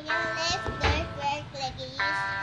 Can you lift the work like it used